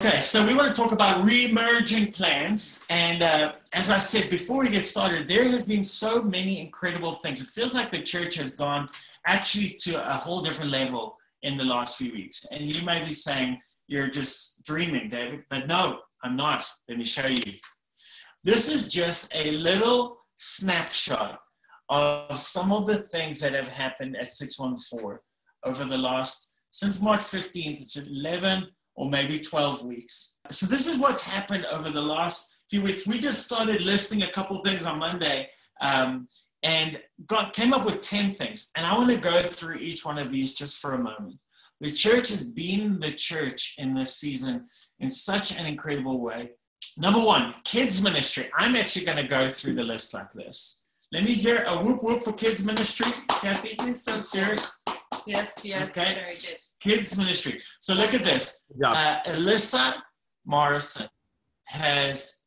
Okay, so we want to talk about re-emerging plans. And uh, as I said before we get started, there have been so many incredible things. It feels like the church has gone actually to a whole different level in the last few weeks. And you may be saying, you're just dreaming, David. But no, I'm not. Let me show you. This is just a little snapshot of some of the things that have happened at 614 over the last, since March 15th, it's 11 or maybe 12 weeks. So this is what's happened over the last few weeks. We just started listing a couple things on Monday um, and got came up with 10 things. And I want to go through each one of these just for a moment. The church has been the church in this season in such an incredible way. Number one, kids ministry. I'm actually going to go through the list like this. Let me hear a whoop whoop for kids ministry. Kathy, so. Yes, yes, okay. very good kids ministry. So look at this. Uh, Alyssa Morrison has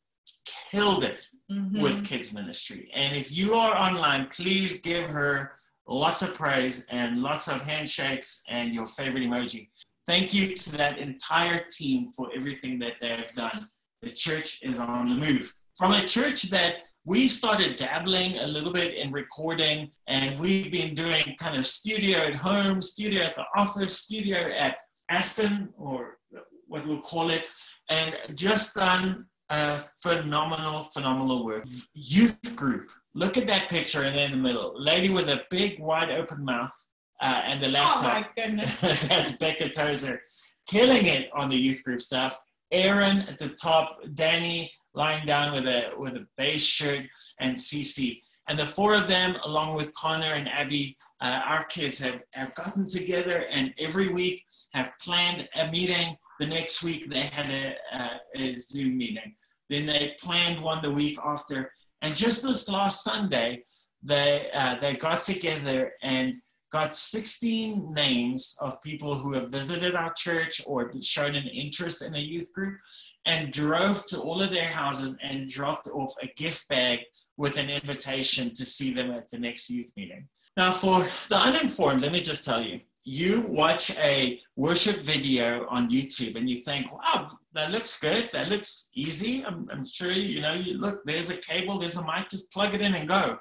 killed it mm-hmm. with kids ministry. And if you are online, please give her lots of praise and lots of handshakes and your favorite emoji. Thank you to that entire team for everything that they have done. The church is on the move. From a church that we started dabbling a little bit in recording and we've been doing kind of studio at home, studio at the office, studio at Aspen or what we'll call it, and just done a phenomenal, phenomenal work. Youth group. Look at that picture in the middle. Lady with a big, wide open mouth uh, and the laptop. Oh my goodness. That's Becca Tozer. Killing it on the youth group stuff. Aaron at the top, Danny lying down with a with a base shirt and Cece. And the four of them, along with Connor and Abby, uh, our kids have, have gotten together and every week have planned a meeting. The next week they had a, a, a Zoom meeting. Then they planned one the week after. And just this last Sunday, they uh, they got together and got 16 names of people who have visited our church or shown an interest in a youth group and drove to all of their houses and dropped off a gift bag with an invitation to see them at the next youth meeting. Now, for the uninformed, let me just tell you you watch a worship video on YouTube and you think, wow, that looks good. That looks easy. I'm, I'm sure you know, you look, there's a cable, there's a mic, just plug it in and go.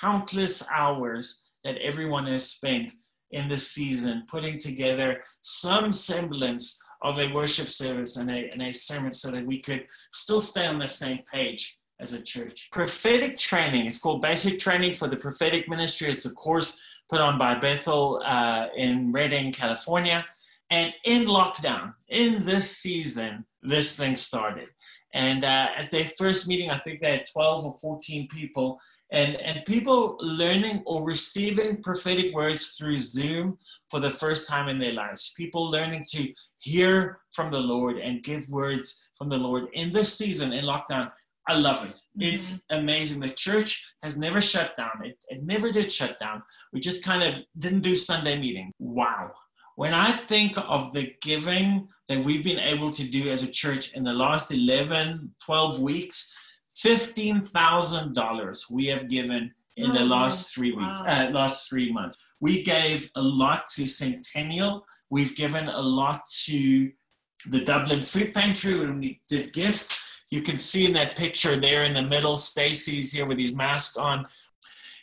Countless hours that everyone has spent in this season putting together some semblance of a worship service and a, and a sermon so that we could still stay on the same page as a church. Prophetic training, it's called Basic Training for the Prophetic Ministry. It's a course put on by Bethel uh, in Redding, California. And in lockdown, in this season, this thing started. And uh, at their first meeting, I think they had 12 or 14 people and, and people learning or receiving prophetic words through Zoom for the first time in their lives. People learning to hear from the Lord and give words from the Lord in this season in lockdown. I love it. Mm-hmm. It's amazing. The church has never shut down. It, it never did shut down. We just kind of didn't do Sunday meeting. Wow. When I think of the giving that we've been able to do as a church in the last 11, 12 weeks, $15,000 we have given in oh, the last three weeks, wow. uh, last three months. We gave a lot to Centennial. We've given a lot to the Dublin Food Pantry when we did gifts. You can see in that picture there in the middle, Stacy's here with his mask on.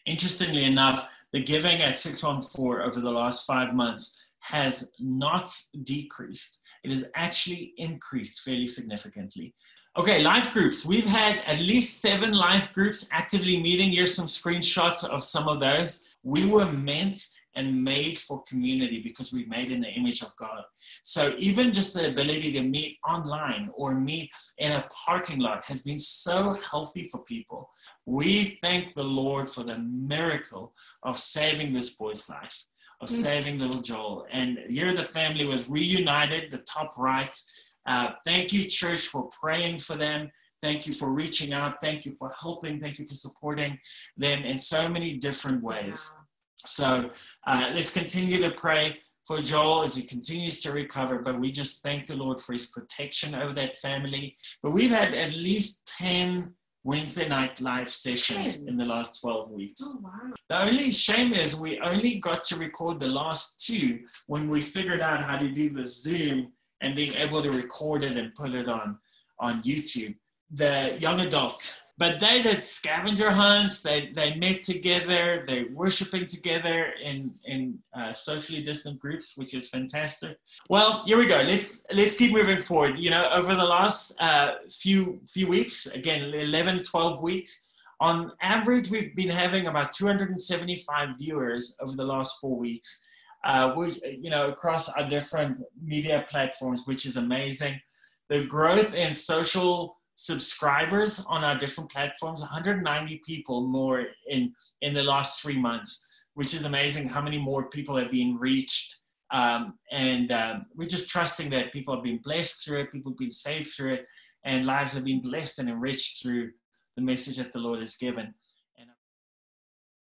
Interestingly enough, the giving at 614 over the last five months has not decreased. It has actually increased fairly significantly. Okay, life groups. We've had at least seven life groups actively meeting. Here's some screenshots of some of those. We were meant and made for community because we made in the image of God. So even just the ability to meet online or meet in a parking lot has been so healthy for people. We thank the Lord for the miracle of saving this boy's life, of mm. saving little Joel. And here the family was reunited, the top right. Uh, thank you, church, for praying for them. Thank you for reaching out. Thank you for helping. Thank you for supporting them in so many different ways. So uh, let's continue to pray for Joel as he continues to recover. But we just thank the Lord for his protection over that family. But we've had at least 10 Wednesday night live sessions in the last 12 weeks. Oh, wow. The only shame is we only got to record the last two when we figured out how to do the Zoom and being able to record it and put it on on YouTube. The young adults, but they did scavenger hunts. They they met together. They worshiping together in in uh, socially distant groups, which is fantastic. Well, here we go. Let's let's keep moving forward. You know, over the last uh, few few weeks, again, 11, 12 weeks, on average, we've been having about 275 viewers over the last four weeks, uh, which, you know, across our different media platforms, which is amazing. The growth in social subscribers on our different platforms, 190 people more in, in the last three months, which is amazing how many more people have been reached. Um, and um, we're just trusting that people have been blessed through it, people have been saved through it, and lives have been blessed and enriched through the message that the Lord has given.